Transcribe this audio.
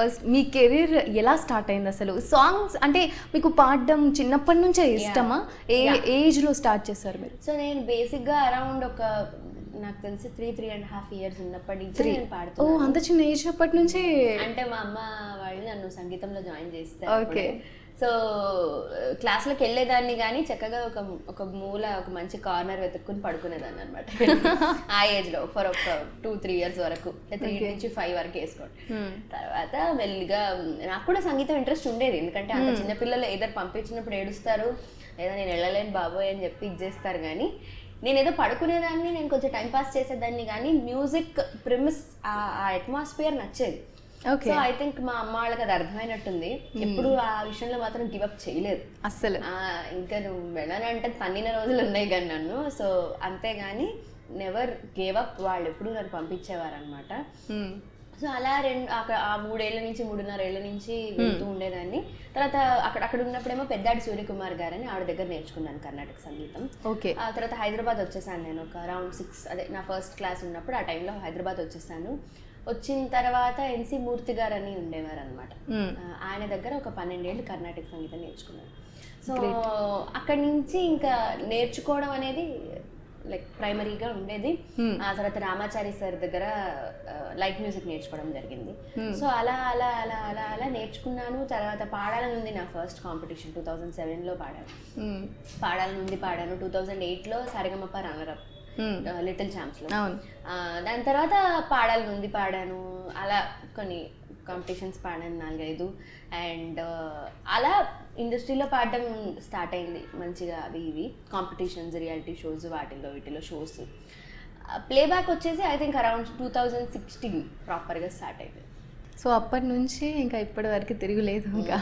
First మీ career ఎలా start అయింది అసలు? సాంగ్స్ అంటే మీకు పాడడం చిన్నప్పటి నుంచే ఇష్టమా? ఏ ఏజ్లో స్టార్ట్ చేశారు మీరు? సో నేను బేసిక్గా అరౌండ్ ఒక నాకు తెలిసి three three and half years ఉన్నప్పటి నుంచి నేను ఓ పాడుతున్నాను అంత చిన్న ఏజ్ అప్పటి నుంచే. అంటే మా అమ్మ వాళ్ళు నన్ను సంగీతంలో జాయిన్ చేస్తారు Okay. సో క్లాస్లోకి వెళ్ళేదాన్ని కానీ చక్కగా ఒక ఒక మూల ఒక మంచి కార్నర్ వెతుక్కుని పడుకునేదాన్ని అనమాట ఆ ఏజ్లో ఫర్ ఒక టూ త్రీ ఇయర్స్ వరకు. త్రీ నుంచి ఫైవ్ వరకు వేసుకోండి. తర్వాత మెల్లిగా నాకు కూడా సంగీతం ఇంట్రెస్ట్ ఉండేది. ఎందుకంటే అంత చిన్నపిల్లలు ఏదో పంపించినప్పుడు ఏడుస్తారు. లేదా నేను వెళ్ళలేను బాబోయ్ అని చెప్పి ఇచ్చేస్తారు కానీ నేను ఏదో పడుకునేదాన్ని నేను కొంచెం టైం పాస్ చేసేదాన్ని కానీ మ్యూజిక్ ప్రిమిస్ ఆ అట్మాస్ఫియర్ నచ్చేది. సో ఐ థింక్ మా అమ్మ వాళ్ళకి అది అర్థమైనట్టుంది. ఎప్పుడు ఆ విషయంలో మాత్రం గివ్ అప్ చేయలేదు. అస్సలు. ఆ, ఇంకా నువ్వు వెళ్ళనంటే తన్నిన రోజులు ఉన్నాయి కానీ నన్ను. సో అంతేగాని నెవర్ గేవ్ అప్ వాళ్ళు ఎప్పుడు నన్ను పంపించేవారు అనమాట Hmm. సో అలా రెండు అక్కడ ఆ మూడేళ్ళ నుంచి మూడున్నర ఏళ్ళ నుంచి వెళ్తూ ఉండేదాన్ని. తర్వాత అక్కడ అక్కడ ఉన్నప్పుడేమో పెద్దాడి సూర్యకుమార్ గారని ఆవిడ దగ్గర నేర్చుకున్నాను కర్ణాటక సంగీతం. ఓకే. ఆ తర్వాత హైదరాబాద్ వచ్చేసాను నేను ఒక అరౌండ్ సిక్స్ అదే నా ఫస్ట్ క్లాస్ ఉన్నప్పుడు ఆ టైంలో హైదరాబాద్ వచ్చేసాను. వచ్చిన తర్వాత ఎన్సి మూర్తి గారు అని ఉండేవారు అనమాట Hmm. ఆయన దగ్గర ఒక పన్నెండేళ్ళు కర్ణాటక సంగీతం నేర్చుకున్నాను. సో అక్కడి నుంచి ఇంకా నేర్చుకోవడం అనేది లైక్ ప్రైమరీగా ఉండేది Hmm. ఆ తర్వాత రామాచారి సార్ దగ్గర లైట్ మ్యూజిక్ నేర్చుకోవడం జరిగింది Hmm. సో అలా అలా అలా అలా అలా నేర్చుకున్నాను తర్వాత పాడాలని ఉంది నా ఫస్ట్ కాంపిటీషన్ టూ థౌజండ్ సెవెన్లో పాడాను Hmm. పాడాలని ఉంది పాడాను టూ థౌజండ్ ఎయిట్లో సరిగమప్ప రన్నరప్ Hmm. లిటిల్ ఛాంప్స్లో దాని తర్వాత పాడాలని ఉంది పాడాను అలా కొన్ని కాంపిటీషన్స్ పాడాను నాలుగైదు. అండ్ అలా ఇండస్ట్రీలో పాడడం స్టార్ట్ అయింది మంచిగా అవి ఇవి. కాంపిటీషన్స్ రియాలిటీ షోస్ వాటిల్లో వీటిలో షోస్ ప్లేబ్యాక్ వచ్చేసి I think around two thousand sixteen ప్రాపర్గా స్టార్ట్ అయింది సో అప్పటి నుంచి ఇంకా ఇప్పటి వరకు తిరుగులేదు ఇంకా.